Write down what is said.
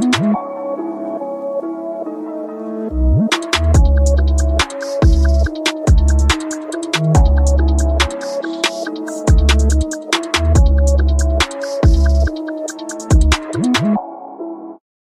Mm-hmm.